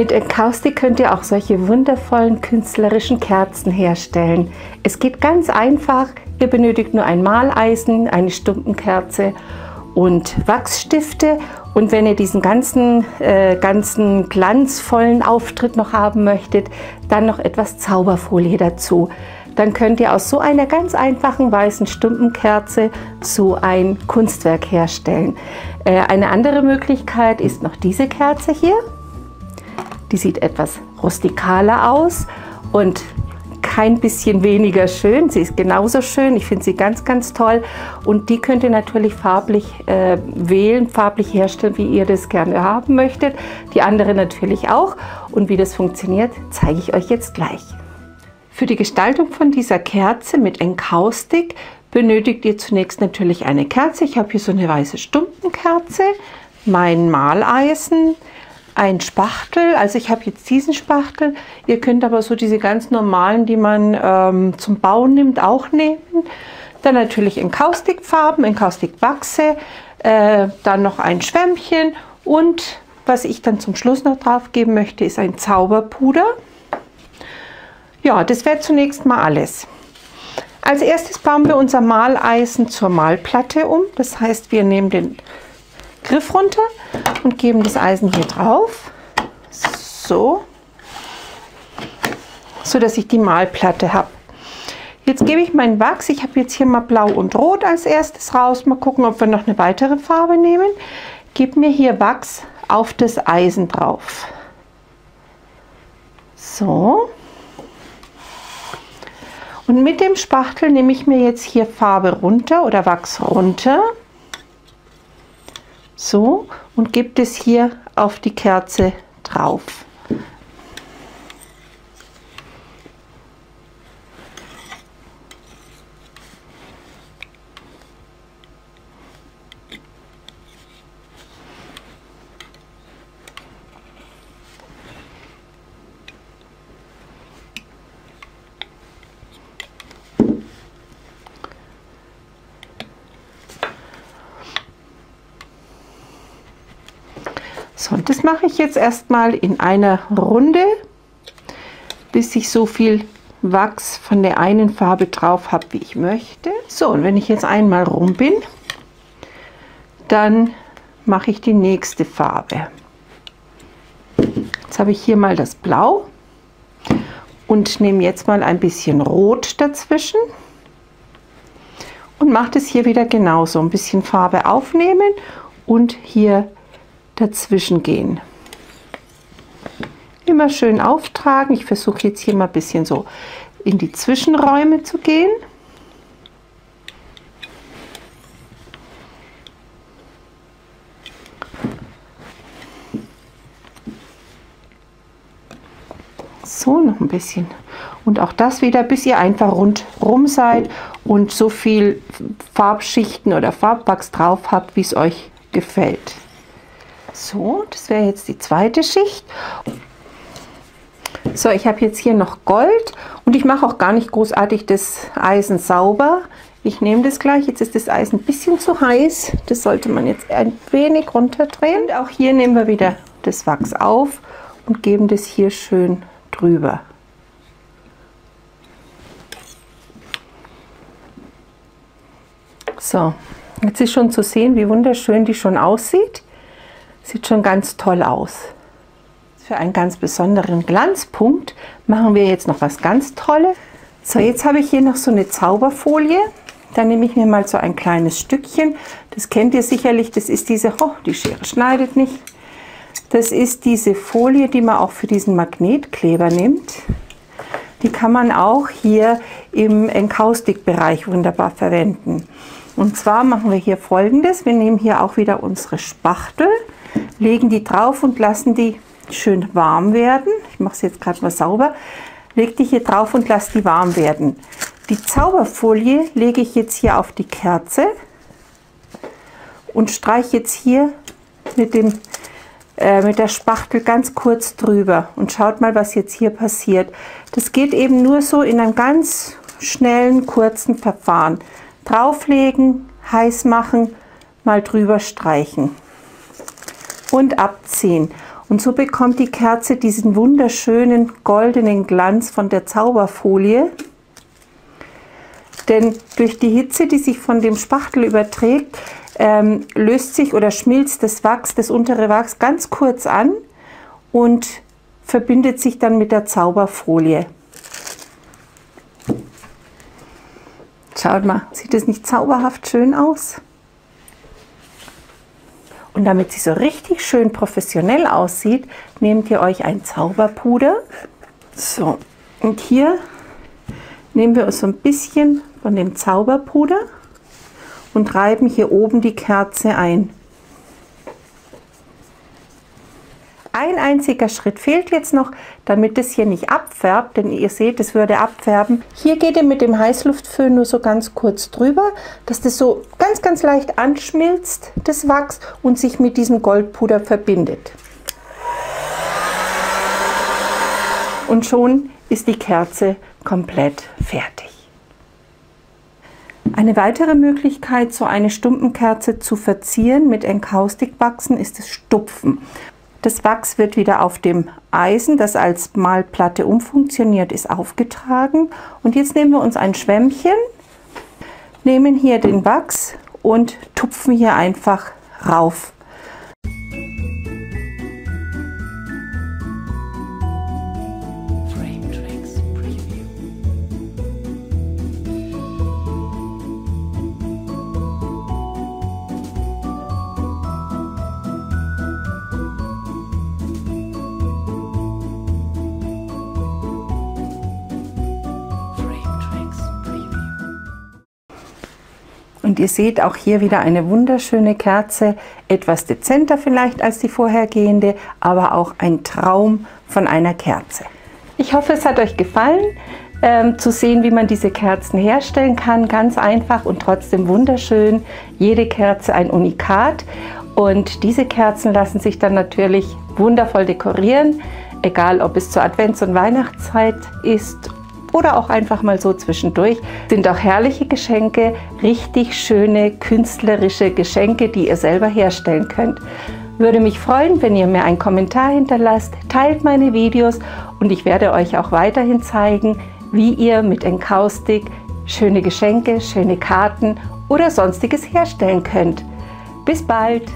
Mit Enkaustik könnt ihr auch solche wundervollen künstlerischen Kerzen herstellen. Es geht ganz einfach. Ihr benötigt nur ein Maleisen, eine Stumpenkerze und Wachsstifte. Und wenn ihr diesen ganzen, äh, ganzen glanzvollen Auftritt noch haben möchtet, dann noch etwas Zauberfolie dazu. Dann könnt ihr aus so einer ganz einfachen weißen Stumpenkerze so ein Kunstwerk herstellen. Äh, eine andere Möglichkeit ist noch diese Kerze hier. Die sieht etwas rustikaler aus und kein bisschen weniger schön. Sie ist genauso schön. Ich finde sie ganz, ganz toll. Und die könnt ihr natürlich farblich äh, wählen, farblich herstellen, wie ihr das gerne haben möchtet. Die andere natürlich auch. Und wie das funktioniert, zeige ich euch jetzt gleich. Für die Gestaltung von dieser Kerze mit Enkaustik benötigt ihr zunächst natürlich eine Kerze. Ich habe hier so eine weiße Stumpenkerze, mein Maleisen, ein Spachtel. Also ich habe jetzt diesen Spachtel. Ihr könnt aber so diese ganz normalen, die man ähm, zum Bauen nimmt, auch nehmen. Dann natürlich Enkaustikfarben, Enkaustik-Wachse, äh, dann noch ein Schwämmchen und was ich dann zum Schluss noch drauf geben möchte, ist ein Zauberpuder. Ja, das wäre zunächst mal alles. Als erstes bauen wir unser Maleisen zur Malplatte um. Das heißt, wir nehmen den Griff runter und geben das Eisen hier drauf. So. So dass ich die Malplatte habe. Jetzt gebe ich meinen Wachs. Ich habe jetzt hier mal Blau und Rot als erstes raus. Mal gucken, ob wir noch eine weitere Farbe nehmen. Gebe mir hier Wachs auf das Eisen drauf. So. Und mit dem Spachtel nehme ich mir jetzt hier Farbe runter oder Wachs runter. So und gebe es hier auf die Kerze drauf. So, und das mache ich jetzt erstmal in einer Runde, bis ich so viel Wachs von der einen Farbe drauf habe, wie ich möchte. So, und wenn ich jetzt einmal rum bin, dann mache ich die nächste Farbe. Jetzt habe ich hier mal das Blau und nehme jetzt mal ein bisschen Rot dazwischen und mache das hier wieder genauso. Ein bisschen Farbe aufnehmen und hier dazwischen gehen. Immer schön auftragen. Ich versuche jetzt hier mal ein bisschen so in die Zwischenräume zu gehen. So, noch ein bisschen. Und auch das wieder, bis ihr einfach rundrum seid und so viel Farbschichten oder Farbwachs drauf habt, wie es euch gefällt. So, das wäre jetzt die zweite Schicht. So, ich habe jetzt hier noch Gold und ich mache auch gar nicht großartig das Eisen sauber. Ich nehme das gleich. Jetzt ist das Eisen ein bisschen zu heiß. Das sollte man jetzt ein wenig runterdrehen. Und auch hier nehmen wir wieder das Wachs auf und geben das hier schön drüber. So, jetzt ist schon zu sehen, wie wunderschön die schon aussieht. Sieht schon ganz toll aus. Für einen ganz besonderen Glanzpunkt machen wir jetzt noch was ganz Tolles. So, jetzt habe ich hier noch so eine Zauberfolie. Dann nehme ich mir mal so ein kleines Stückchen. Das kennt ihr sicherlich. Das ist diese, oh, die Schere schneidet nicht. Das ist diese Folie, die man auch für diesen Magnetkleber nimmt. Die kann man auch hier im Enkaustikbereich wunderbar verwenden. Und zwar machen wir hier folgendes. Wir nehmen hier auch wieder unsere Spachtel legen die drauf und lassen die schön warm werden. Ich mache es jetzt gerade mal sauber. Leg die hier drauf und lasse die warm werden. Die Zauberfolie lege ich jetzt hier auf die Kerze und streiche jetzt hier mit, dem, äh, mit der Spachtel ganz kurz drüber. Und schaut mal, was jetzt hier passiert. Das geht eben nur so in einem ganz schnellen, kurzen Verfahren. Drauflegen, heiß machen, mal drüber streichen und abziehen. Und so bekommt die Kerze diesen wunderschönen goldenen Glanz von der Zauberfolie. Denn durch die Hitze, die sich von dem Spachtel überträgt, ähm, löst sich oder schmilzt das Wachs, das untere Wachs ganz kurz an und verbindet sich dann mit der Zauberfolie. Schaut mal, sieht das nicht zauberhaft schön aus? Und damit sie so richtig schön professionell aussieht, nehmt ihr euch ein Zauberpuder. So, und hier nehmen wir uns so ein bisschen von dem Zauberpuder und reiben hier oben die Kerze ein. Ein einziger Schritt fehlt jetzt noch, damit es hier nicht abfärbt, denn ihr seht, es würde abfärben. Hier geht ihr mit dem Heißluftföhn nur so ganz kurz drüber, dass das so ganz, ganz leicht anschmilzt, das Wachs, und sich mit diesem Goldpuder verbindet. Und schon ist die Kerze komplett fertig. Eine weitere Möglichkeit, so eine Stumpenkerze zu verzieren mit Enkaustikwachsen, ist das Stupfen. Das Wachs wird wieder auf dem Eisen, das als Malplatte umfunktioniert ist, aufgetragen. Und jetzt nehmen wir uns ein Schwämmchen, nehmen hier den Wachs und tupfen hier einfach rauf. Und ihr seht auch hier wieder eine wunderschöne Kerze, etwas dezenter vielleicht als die vorhergehende, aber auch ein Traum von einer Kerze. Ich hoffe, es hat euch gefallen, ähm, zu sehen, wie man diese Kerzen herstellen kann. Ganz einfach und trotzdem wunderschön. Jede Kerze ein Unikat. Und diese Kerzen lassen sich dann natürlich wundervoll dekorieren, egal ob es zur Advents- und Weihnachtszeit ist oder auch einfach mal so zwischendurch. Sind auch herrliche Geschenke, richtig schöne künstlerische Geschenke, die ihr selber herstellen könnt. Würde mich freuen, wenn ihr mir einen Kommentar hinterlasst, teilt meine Videos und ich werde euch auch weiterhin zeigen, wie ihr mit Enkaustik schöne Geschenke, schöne Karten oder sonstiges herstellen könnt. Bis bald!